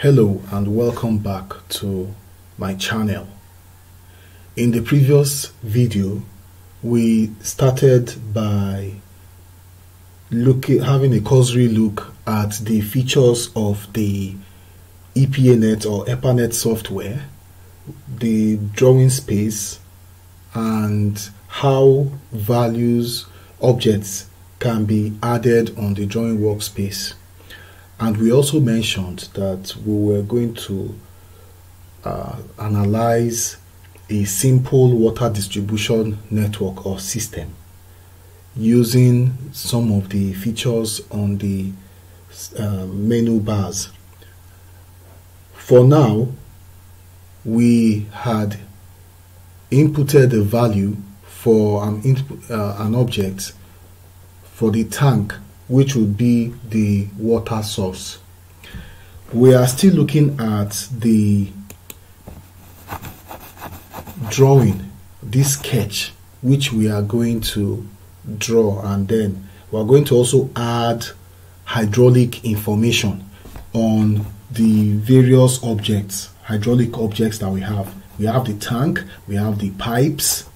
Hello and welcome back to my channel. In the previous video, we started by looking, having a cursory look at the features of the EPANet or EPANet software, the drawing space, and how values, objects can be added on the drawing workspace. And we also mentioned that we were going to uh, analyze a simple water distribution network or system using some of the features on the uh, menu bars. For now, we had inputted a value for an, uh, an object for the tank which would be the water source. We are still looking at the drawing, this sketch, which we are going to draw and then we are going to also add hydraulic information on the various objects, hydraulic objects that we have. We have the tank, we have the pipes,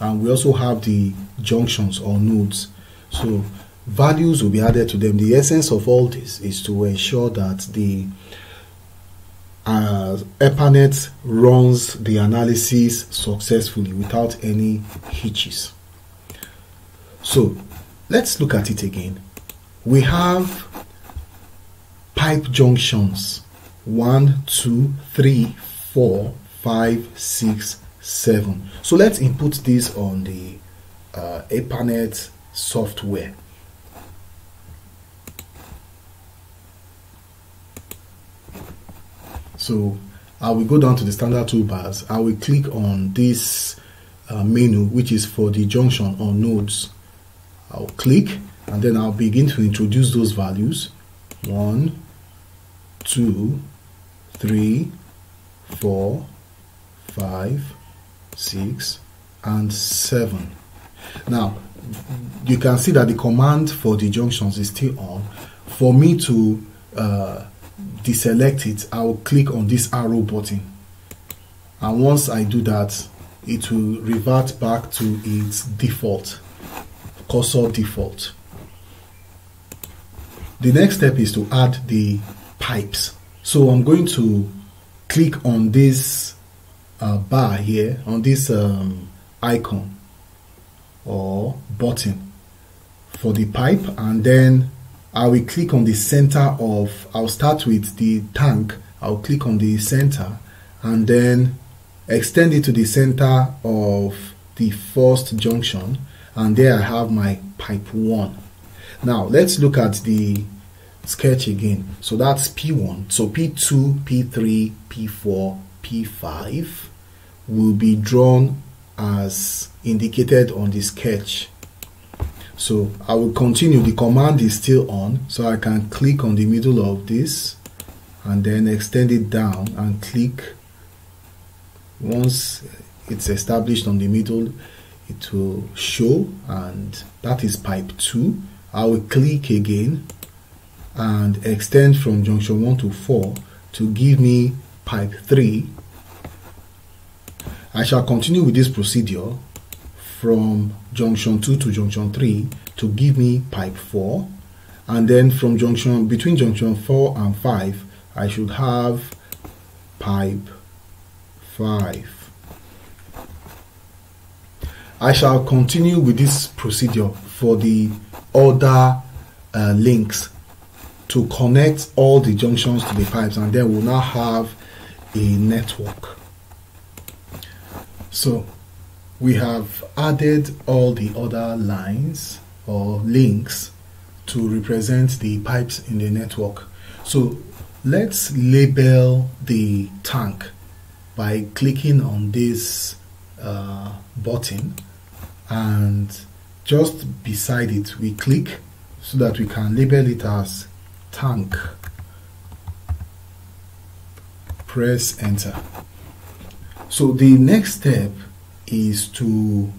and we also have the junctions or nodes. So values will be added to them. The essence of all this is to ensure that the uh, EPANet runs the analysis successfully without any hitches. So let's look at it again. We have pipe junctions one, two, three, four, five, six, seven. So let's input this on the uh, EPANet software. So I will go down to the standard toolbars. I will click on this uh, menu, which is for the junction or nodes. I'll click and then I'll begin to introduce those values. One, two, three, four, five, six, and seven. Now, you can see that the command for the junctions is still on. For me to uh, deselect it, I will click on this arrow button. And once I do that, it will revert back to its default, cursor default. The next step is to add the pipes. So I'm going to click on this uh, bar here, on this um, icon or button for the pipe and then I will click on the center of, I'll start with the tank, I'll click on the center and then extend it to the center of the first junction and there I have my pipe 1. Now let's look at the sketch again. So that's P1. So P2, P3, P4, P5 will be drawn as indicated on the sketch so I will continue. The command is still on so I can click on the middle of this and then extend it down and click. Once it's established on the middle it will show and that is pipe 2 I will click again and extend from junction 1 to 4 to give me pipe 3 I shall continue with this procedure from junction 2 to junction 3 to give me pipe 4 and then from junction between junction 4 and 5 I should have pipe 5 I shall continue with this procedure for the other uh, links to connect all the junctions to the pipes and then we'll now have a network. So we have added all the other lines or links to represent the pipes in the network. So let's label the tank by clicking on this uh, button. And just beside it we click so that we can label it as tank. Press enter. So the next step is to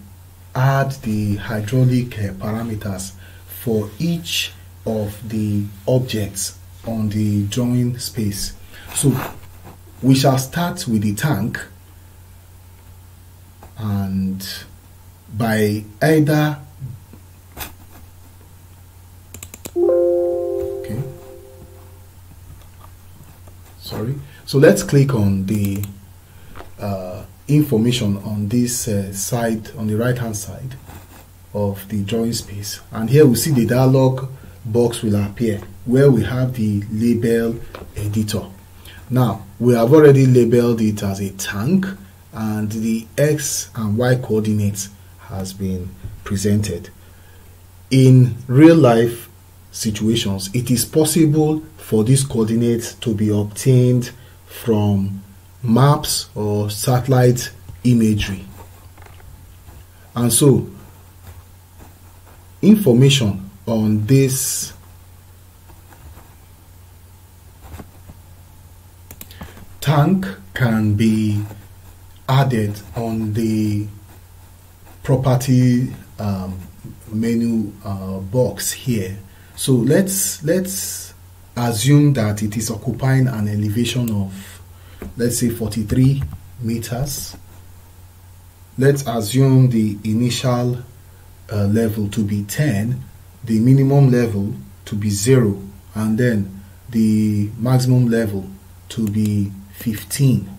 add the hydraulic uh, parameters for each of the objects on the drawing space. So we shall start with the tank and by either okay sorry so let's click on the information on this uh, side on the right hand side of the drawing space. And here we see the dialog box will appear where we have the label editor. Now we have already labeled it as a tank and the x and y coordinates has been presented. In real life situations it is possible for these coordinates to be obtained from maps or satellite imagery. And so information on this tank can be added on the property um, menu uh, box here. So let's let's assume that it is occupying an elevation of let's say 43 meters. Let's assume the initial uh, level to be 10 the minimum level to be 0 and then the maximum level to be 15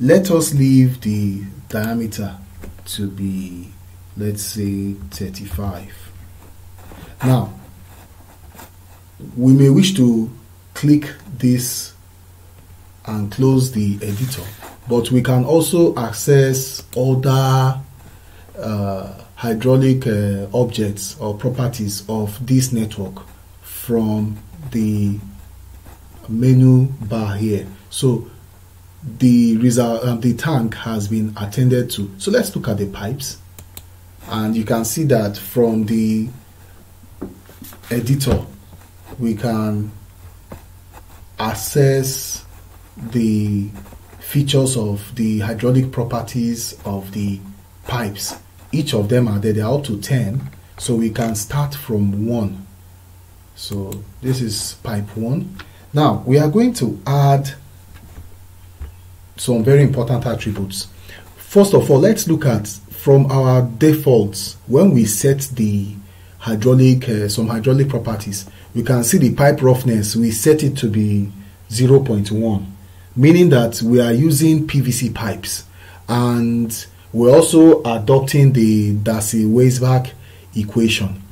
let us leave the diameter to be let's say 35 now we may wish to click this and close the editor. But we can also access other uh, hydraulic uh, objects or properties of this network from the menu bar here. So the result um, the tank has been attended to. So let's look at the pipes. And you can see that from the editor we can assess the features of the hydraulic properties of the pipes. Each of them are there they are up to 10 so we can start from 1 so this is pipe 1 now we are going to add some very important attributes. First of all let's look at from our defaults. When we set the hydraulic uh, some hydraulic properties we can see the pipe roughness. We set it to be 0.1 meaning that we are using PVC pipes and we're also adopting the Darcy-Weisbach equation.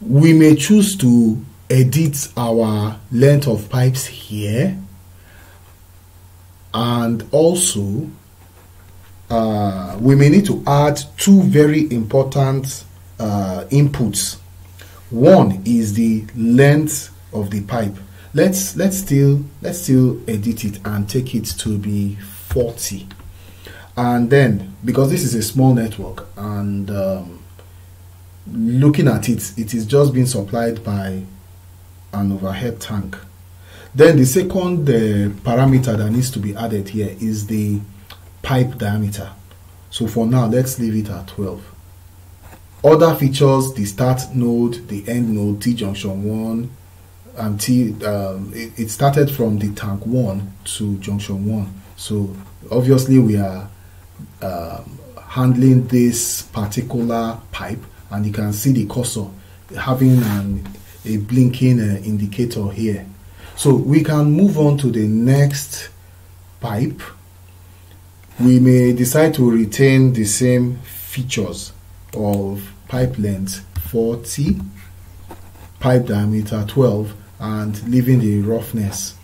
We may choose to edit our length of pipes here and also uh, we may need to add two very important uh, inputs. One is the length of the pipe let's let's still let's still edit it and take it to be 40 and then because this is a small network and um, looking at it it is just being supplied by an overhead tank. Then the second uh, parameter that needs to be added here is the pipe diameter. So for now let's leave it at 12 other features the start node the end node t junction 1 until um, it, it, started from the tank one to junction one. So obviously we are um, handling this particular pipe, and you can see the cursor having an, a blinking uh, indicator here. So we can move on to the next pipe. We may decide to retain the same features of pipe length 40, pipe diameter 12, and leaving the roughness.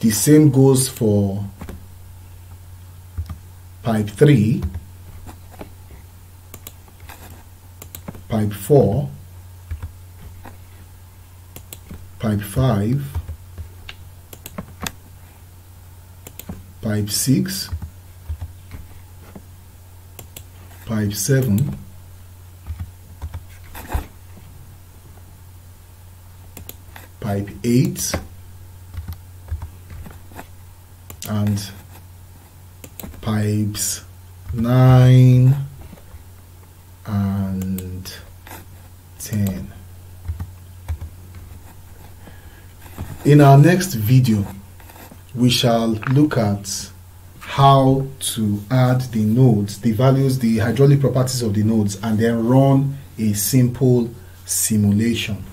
The same goes for pipe 3, pipe 4, pipe 5, pipe 6, pipe 7, pipe 8 and pipes 9 and 10 In our next video, we shall look at how to add the nodes, the values, the hydraulic properties of the nodes, and then run a simple simulation.